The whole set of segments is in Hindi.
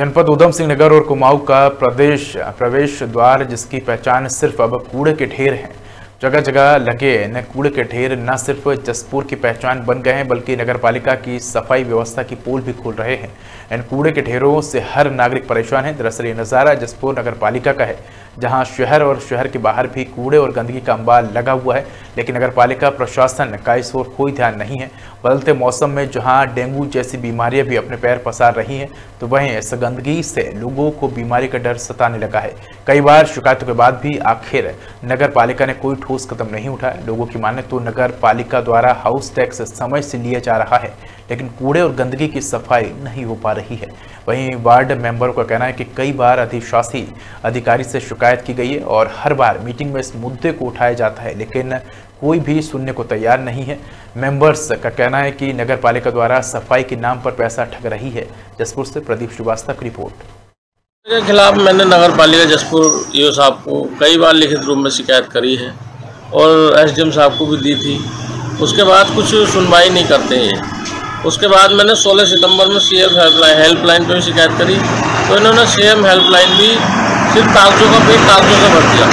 जनपद उधम सिंह नगर और कुमाऊं का प्रदेश, प्रवेश द्वार जिसकी पहचान सिर्फ़ अब कूड़े के ढेर हैं। जगह जगह लगे न कूड़े के ढेर, न सिर्फ़ जसपुर की पहचान बन गए हैं, बल्कि नगर पालिका की सफ़ाई व्यवस्था की पोल भी खोल रहे हैं। इन कूड़े के ढेरों से हर नागरिक परेशान है। दरअसल ये नज़ारा जसपुर नगर पालिका का है, जहाँ शहर और शहर के बाहर भी कूड़े और गंदगी का अंबार लगा हुआ है। लेकिन नगर पालिका प्रशासन का इस ओर कोई ध्यान नहीं है। बदलते मौसम में जहाँ डेंगू जैसी बीमारियाँ भी अपने पैर पसार रही हैं तो वहीं इस गंदगी से लोगों को बीमारी का डर सताने लगा है। कई बार शिकायतों के बाद भी आखिर नगर ने कोई ठोस कदम नहीं उठाया लोगों की माने तो नगर पालिका द्वारा हाउस टैक्स समय से लिया जा रहा है, लेकिन कूड़े और गंदगी की सफ़ाई नहीं हो पा रही है। वहीं वार्ड मेंबरों का कहना है कि कई बार अधिशासी अधिकारी से शिकायत की गई है और हर बार मीटिंग में इस मुद्दे को उठाया जाता है, लेकिन कोई भी सुनने को तैयार नहीं है। मेंबर्स का कहना है कि नगर पालिका द्वारा सफ़ाई के नाम पर पैसा ठग रही है। जसपुर से प्रदीप श्रीवास्तव की रिपोर्ट। के खिलाफ मैंने नगर पालिका जसपुर ईओ साहब को कई बार लिखित रूप में शिकायत करी है। और एसडीएम साहब को भी दी थी। उसके बाद कुछ सुनवाई नहीं करते हैं। उसके बाद मैंने 16 सितंबर में सी एम हेल्पलाइन हेल्पलाइन पर भी शिकायत करी। तो इन्होंने सी एम हेल्पलाइन भी सिर्फ़ कागजों का पेट कागजों से भर दिया।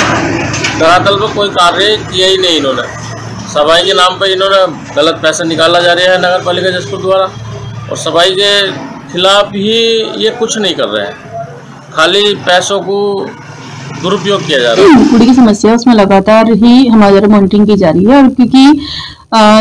धरातल पर कोई कार्य किया ही नहीं इन्होंने। सफ़ाई के नाम पर इन्होंने गलत पैसा निकाला जा रहा है नगर पालिका जसपुर द्वारा। और सफ़ाई के खिलाफ ही ये कुछ नहीं कर रहे हैं। खाली पैसों को दुरुपयोग किया जा रहा है। कूड़े की समस्या उसमें लगातार ही हमारे द्वारा मॉनिटरिंग की जा रही है और क्योंकि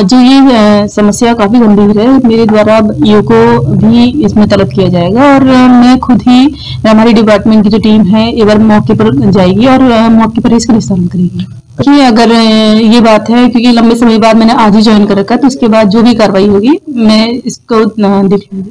जो ये समस्या काफ़ी गंभीर है, मेरे द्वारा ईओ को भी इसमें तलब किया जाएगा और मैं खुद ही हमारी डिपार्टमेंट की जो टीम है एक बार मौके पर जाएगी और मौके पर इसका निस्तारण करेगी। कि अगर ये बात है, क्योंकि लंबे समय बाद मैंने आज ही ज्वाइन कर रखा है तो उसके बाद जो भी कार्रवाई होगी, मैं इसको देख लूँगी